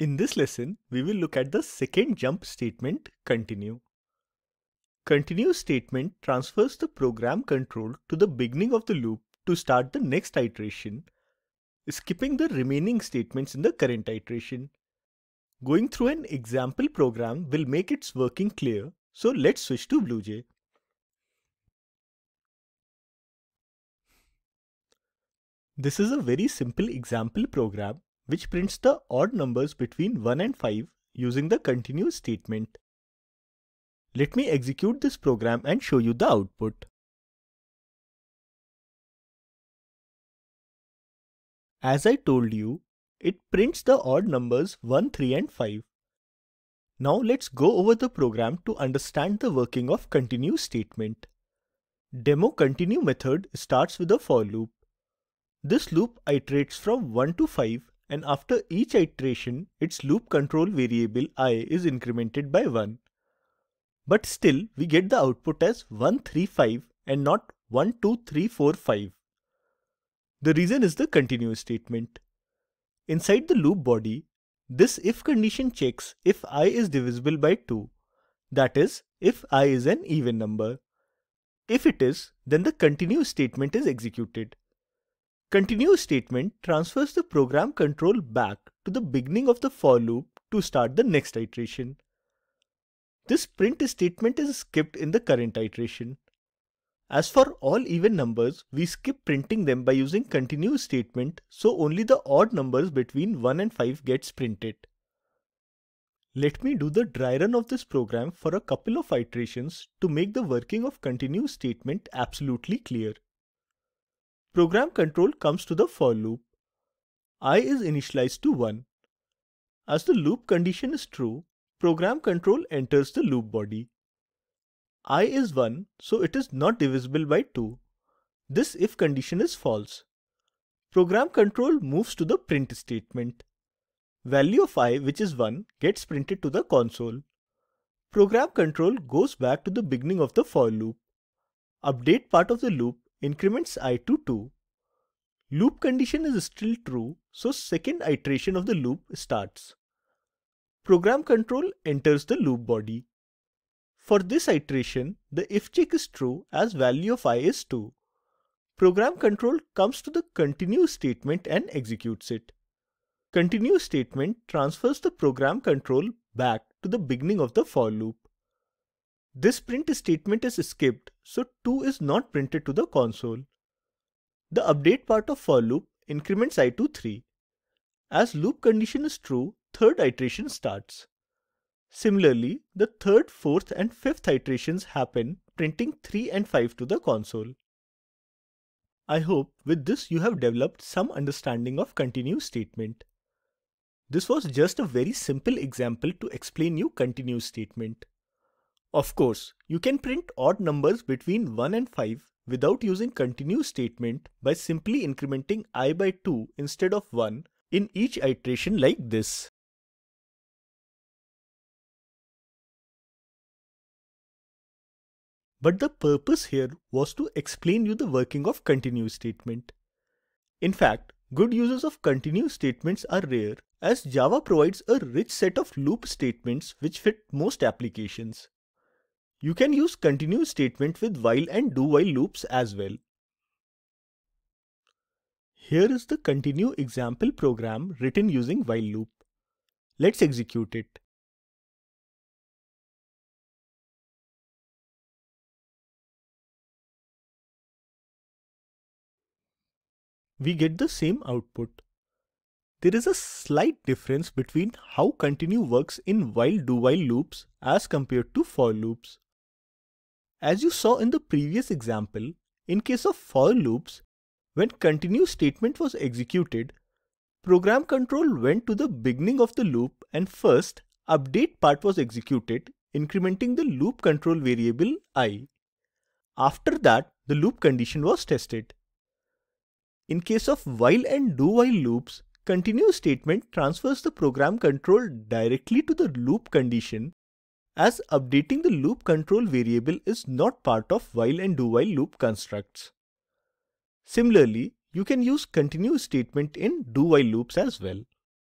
In this lesson, we will look at the second jump statement continue. Continue statement transfers the program control to the beginning of the loop to start the next iteration, skipping the remaining statements in the current iteration. Going through an example program will make its working clear, so let's switch to BlueJ. This is a very simple example program which prints the odd numbers between 1 and 5 using the continue statement. Let me execute this program and show you the output. As I told you, it prints the odd numbers 1, 3 and 5. Now let's go over the program to understand the working of continue statement. Demo continue method starts with a for loop. This loop iterates from 1 to 5 and after each iteration, its loop control variable i is incremented by 1. But still, we get the output as 135 and not 12345. The reason is the continue statement. Inside the loop body, this if condition checks if i is divisible by 2, that is, if i is an even number. If it is, then the continue statement is executed. Continue statement transfers the program control back to the beginning of the for loop to start the next iteration. This print statement is skipped in the current iteration. As for all even numbers, we skip printing them by using continue statement so only the odd numbers between 1 and 5 gets printed. Let me do the dry run of this program for a couple of iterations to make the working of continue statement absolutely clear. Program control comes to the for loop. i is initialized to 1. As the loop condition is true, program control enters the loop body. i is 1, so it is not divisible by 2. This if condition is false. Program control moves to the print statement. Value of i, which is 1, gets printed to the console. Program control goes back to the beginning of the for loop. Update part of the loop increments i to 2. Loop condition is still true, so second iteration of the loop starts. Program control enters the loop body. For this iteration, the if check is true as value of i is 2. Program control comes to the continue statement and executes it. Continue statement transfers the program control back to the beginning of the for loop. This print statement is skipped, so 2 is not printed to the console. The update part of for loop increments i to 3. As loop condition is true, third iteration starts. Similarly, the third, fourth and fifth iterations happen printing 3 and 5 to the console. I hope with this you have developed some understanding of continue statement. This was just a very simple example to explain you continue statement. Of course, you can print odd numbers between 1 and 5 without using continue statement by simply incrementing i by 2 instead of 1 in each iteration like this. But the purpose here was to explain you the working of continue statement. In fact, good uses of continue statements are rare as Java provides a rich set of loop statements which fit most applications. You can use continue statement with while and do while loops as well. Here is the continue example program written using while loop. Let's execute it. We get the same output. There is a slight difference between how continue works in while do while loops as compared to for loops. As you saw in the previous example, in case of for loops, when continue statement was executed, program control went to the beginning of the loop and first update part was executed, incrementing the loop control variable i. After that, the loop condition was tested. In case of while and do while loops, continue statement transfers the program control directly to the loop condition as updating the loop control variable is not part of while and do while loop constructs. Similarly, you can use continue statement in do while loops as well.